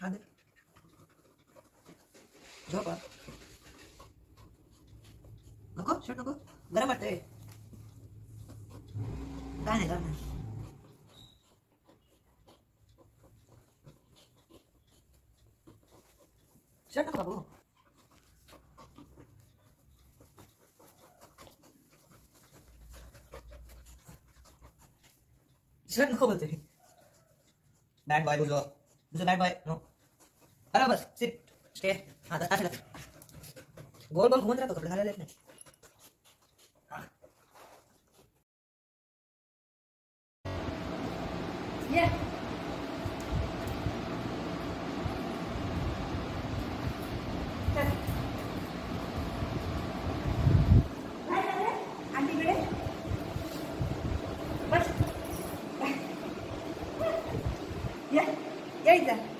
हात दे झोपा नको शर्ट नको गरम वाटतंय काय नाही गरम नाही शर्ट नको बाबू शर्ट नको बोलतोय बॅड बॉय तुझं तुझं बॅड बॉय नो अरे बस सिट स्टे आता असे गोल गोल घुमत राहतो कपडे घालायला येत नाही ये। चल. काय झालं?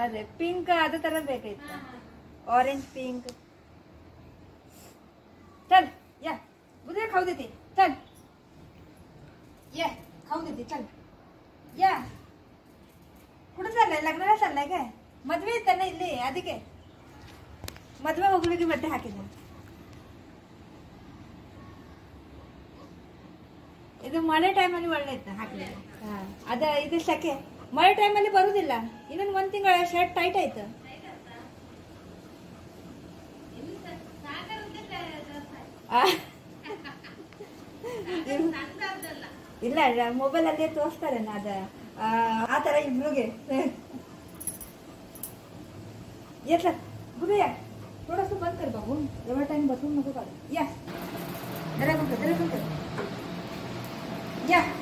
अरे पिंक अदर बे ऑरेंज पिंक चल या बुद्ध खाऊ देती ಲಗ್ನ ಅಲ್ಲಾಗ? ಮದ್ವೆ ಇತ್ತಲ್ಲ ಇಲ್ಲಿ, ಅದಕ್ಕೆ. ಮದ್ವೆ ಹೋಗ್ಲಿಕ್ಕೆ ಬಟ್ಟೆ ಹಾಕಿದ್ದೆ. ಇದು ಮಳೆ ಟೈಮಲ್ಲಿ ಒಳ್ಳೆ ಇತ್ತು ಹಾಕಿದ್ರೆ ಅದ ಇದು ಸೆಕೆ ಮಳೆ ಟೈಮಲ್ಲಿ ಬರುದಿಲ್ಲ. ಇನ್ನೊಂದು ಒಂದ್ ತಿಂಗಳ ಶರ್ಟ್ ಟೈಟ್ ಆಯ್ತು. ಇಲ್ಲ ಮೊಬೈಲ್ ಅಲ್ಲೇ ನಾ ಅದ. ಆ ತರ ಇಬ್ರಿಗೆ. येतलं बघूया थोडस बंद कर बाबू. एवढा टाइम बसून नको काढू. या. जरा बघ जरा बघ या.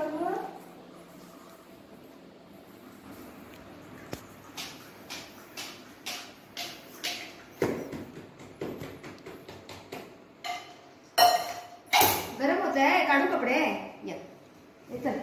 करूँगा गरम होता है काढू कपडे? या. इतर